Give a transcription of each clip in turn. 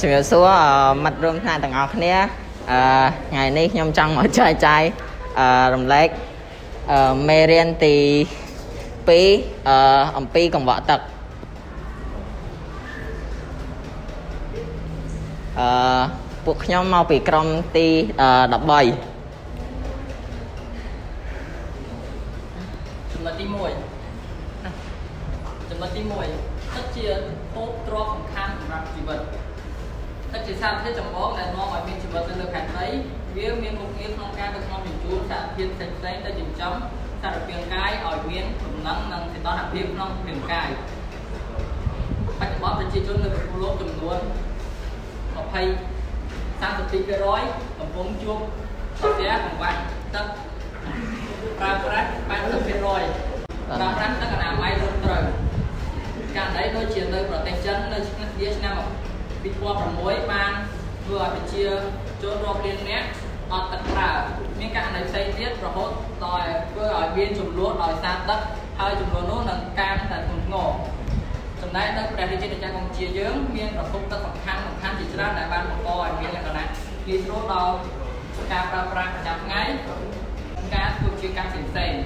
ជំរាបសួរអឺមិត្តរួមថ្នាក់ទាំងអស់គ្នាអឺថ្ងៃនេះខ្ញុំចង់មកចែកចាយអឺរំលែកអឺមេរៀនទី2អឺអំពីកង្វក់ទឹកអឺពួកខ្ញុំមកពីក្រុមទីអឺ13ចំណុចទី1ចំណុចទី1ទឹកជាភពទ្រព្យសំខាន់សម្រាប់ជីវិត ទឹកជាសារធាតុចម្បងដែលនាំឲ្យមានជីវិតនៅលើផែនដីវាមានមុខងារក្នុងការដឹកនាំជញ្ជូនសារធាតុផ្សេងៗទៅចិញ្ចឹមសារពាង្គកាយឲ្យមានដំណឹងនិងសីតុណ្ហភាពក្នុងរាងកាយបច្ចុប្បន្នប្រជាជននៅពិភពលោកចំនួន20 32%កំពុងជួបអស្ចារ្យកង្វះទឹកប្រើប្រាស់80%ប្រើប្រាស់ទឹកអនាម័យត្រឹមត្រូវករណីដូចជានៅប្រទេសចិននៅឆ្នាំឆ្នាំ 2006បានធ្វើឲ្យប្រជាជនរាប់លាននាក់អត់ទឹកប្រើមានករណីផ្សេងទៀតរហូតដល់ធ្វើឲ្យមានចំនួនដោយសារទឹកហើយចំនួននោះនឹងកើនតែធ្ងន់ធ្ងរចំណែកនៅព្រះរាជាណាចក្រកម្ពុជាយើងមានប្រភពទឹកសំខាន់សំខាន់ជាច្រើនដែលបានបង្កឲ្យមានលក្ខណៈងាយស្រួលដល់ការប្រើប្រាស់ប្រចាំថ្ងៃការធ្វើជាកម្មផ្សេងៗ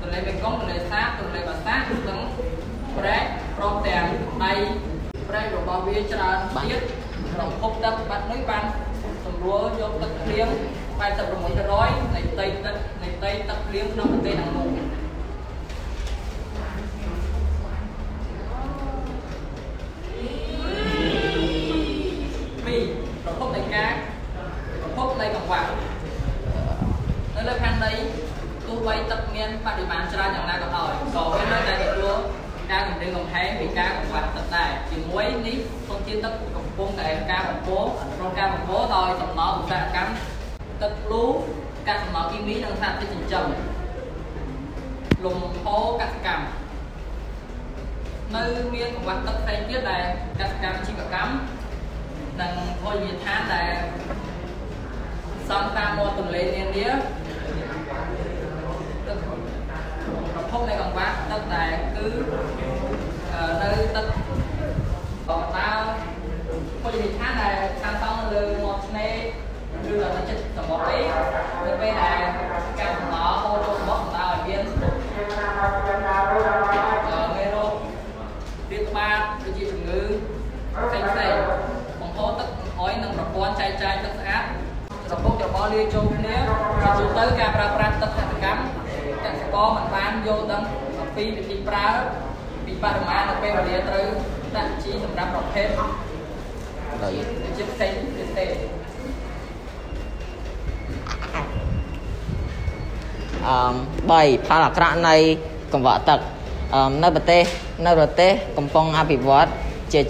ទន្លេមេគង្គទន្លេសាបទន្លេបាសាក់និងប្រែកព្រមទាំងដៃប្រែករបស់វាច្រើនទៀតក្នុងភពទឹកបាត់នេះបានសម្រួលយកទឹកភ្លៀង86%នៃផ្ទៃទឹកនៃផ្ទៃទឹកភ្លៀងក្នុងប្រទេសទាំងមូលពីរប្រភពនៃការប្រភពនៃកង្វះនៅលើផែនដីទោះបីទឹកមានបរិមាណច្រើនយ៉ាងណាក៏ដោយក៏វានៅតែទទួល ការគម្រាមកំហែងពីការកង្វះទឹកដែរជាមួយនេះធនធានទឹកកំពុងតែការបំពុលរងការបំពុលដោយសំណល់ឧស្សាហកម្មទឹកភ្លូកាកសំណល់គីមីនិងសារធាតុចិញ្ចឹមលំហូរកសកម្មនៅមានកង្វះទឹកផ្សេងទៀតដែលកសកម្មជីវកម្មនិងភោជនីយដ្ឋានដែលសង់តាមមាត់ទន្លេនានាទឹកប្រ ភពនៃកង្វះទឹកដែលគឺនៅទឹកបតោភោជនីយដ្ឋានដែលសាងសង់លើមាត់ឆ្នេរឬនៅចិត្តសមុទ្រពេកនៅពេលដែលការសំណល់ហូរចូលសមុទ្របណ្ដាលឲ្យមានមេរោគរាតត្បាតដូចជាជំងឺផ្សេងផ្សេងបង្ហូរទឹកអុយនិងប្រព័ន្ធចែកចាយទឹកស្អាតរបបរបរលាយចូលគ្នាជាទូទៅការប្រើប្រាស់ទឹកកសិកម្មកសិករមិនបាន យល់ដឹងអំពីវិធីប្រើពីបរិមាណនៅពេលវេលាត្រូវដាក់ជីសម្រាប់ប្រភេទដោយជាផ្សេងទៀតទេអឺ3ផលអាក្រក់នៃកង្វក់ទឹកអឺនៅប្រទេសនៅប្រទេសកំពុងអភិវឌ្ឍជា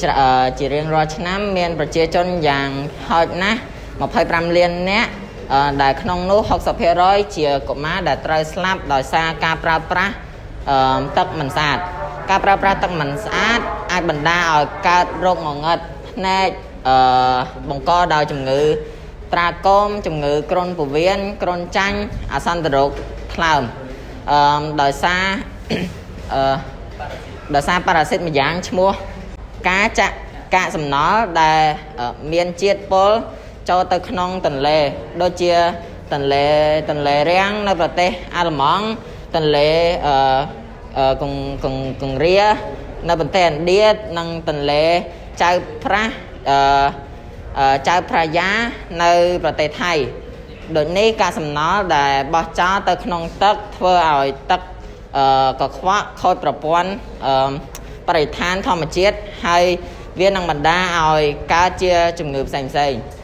ជារៀងរាល់ឆ្នាំមានប្រជាជនយ៉ាងហោចណាស់25លាននាក់ ដែលក្នុងនោះ60%ជាកុមារដែលត្រូវស្លាប់ដោយសារការប្រើប្រាស់ទឹកមិនស្អាតការប្រើប្រាស់ទឹកមិនស្អាតអាចបណ្ដាលឲ្យកើតរោគងងឹតភ្នែកអឺបង្កដោយជំងឺត្រាកោមជំងឺគ្រុនពោះវៀនគ្រុនចាញ់អាសន្នរោគថ្លើមអឺដោយសារអឺដោយសារប៉ារ៉ាស៊ីតម្យ៉ាងឈ្មោះការចាក់កាកសំណល់ដែលមានជាតិពុល ចូលទៅក្នុងទន្លេដូចជាទន្លេទន្លេរាំងនៅប្រទេសអាល្លឺម៉ង់ទន្លេអឺកុងកុងកុងរៀនៅប្រទេសឥណ្ឌានិងទន្លេចៅប្រាស់អឺចៅប្រាយ៉ានៅប្រទេសថៃដូចនេះកាកសំណល់ដែលបោះចោលទៅក្នុងទឹកធ្វើឲ្យទឹកអឺកខ្វក់ខូចប្រព័ន្ធអឺបរិស្ថានធម្មជាតិហើយវានឹងបណ្ដាលឲ្យកើតជាជំងឺផ្សេងផ្សេងអឺ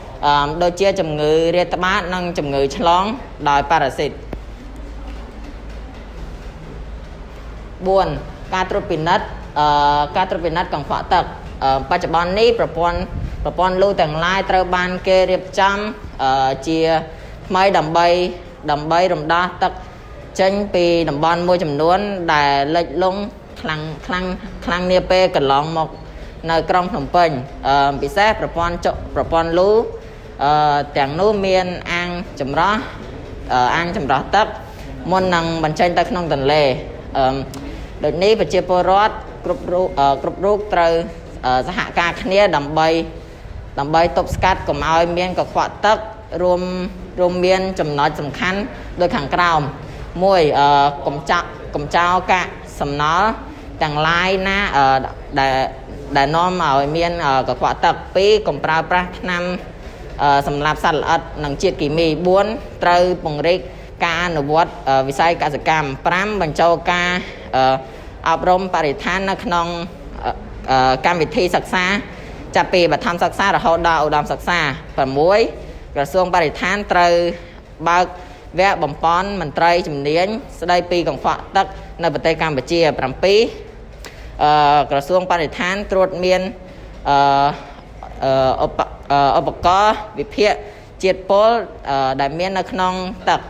ដូចជាជំងឺរាតត្បាតនិងជំងឺឆ្លងដោយប៉ារ៉ាស៊ីត4ការត្រួតពិនិត្យអឺការត្រួតពិនិត្យកង្វក់ទឹកបច្ចុប្បន្ននេះប្រព័ន្ធប្រព័ន្ធលូទាំងឡាយត្រូវបានគេរៀបចំអឺជាថ្មីដើម្បីដើម្បីរំដោះទឹកចេញពីតំបន់មួយចំនួនដែលលិចលង់ខ្លាំងខ្លាំងខ្លាំងនាពេលកន្លងមកនៅក្រុងភ្នំពេញអឺពិសេសប្រព័ន្ធប្រព័ន្ធលូ អឺទាំងនោះមានអាងចម្រោះអាងចម្រោះទឹកមុននឹងបញ្ចេញទៅក្នុងទន្លេអឺដូចនេះប្រជាពលរដ្ឋគ្រប់រូបគ្រប់រូបត្រូវសហការគ្នាដើម្បីដើម្បីទប់ស្កាត់កុំឲ្យមានកខ្វក់ទឹករួមរួមមានចំណុចសំខាន់ដូចខាងក្រោមមួយអឺកំចាក់កំចោលកាកសំណល់ទាំងឡាយណាអឺដែលដែលនាំឲ្យមានកខ្វក់ទឹក2កុំប្រើប្រាស់ថ្នាំ សម្រាប់សត្វល្អិតនិងជាតិគីមី4ត្រូវពង្រីកការអនុវត្តវិស័យកសិកម្ម5បញ្ចូលការអប់រំបរិស្ថាននៅក្នុងកម្មវិធីសិក្សាចាប់ពីបឋមសិក្សារហូតដល់ឧត្តមសិក្សា6ក្រសួងបរិស្ថានត្រូវបើកវគ្គបំពន់មន្ត្រីជំនាញស្ដីពីកង្វក់ទឹកនៅប្រទេសកម្ពុជា7អឺក្រសួងបរិស្ថានត្រួតមានអឺឧប ឧបករណ៍វិភាគជាតិពុលដែលមាននៅក្នុងទឹក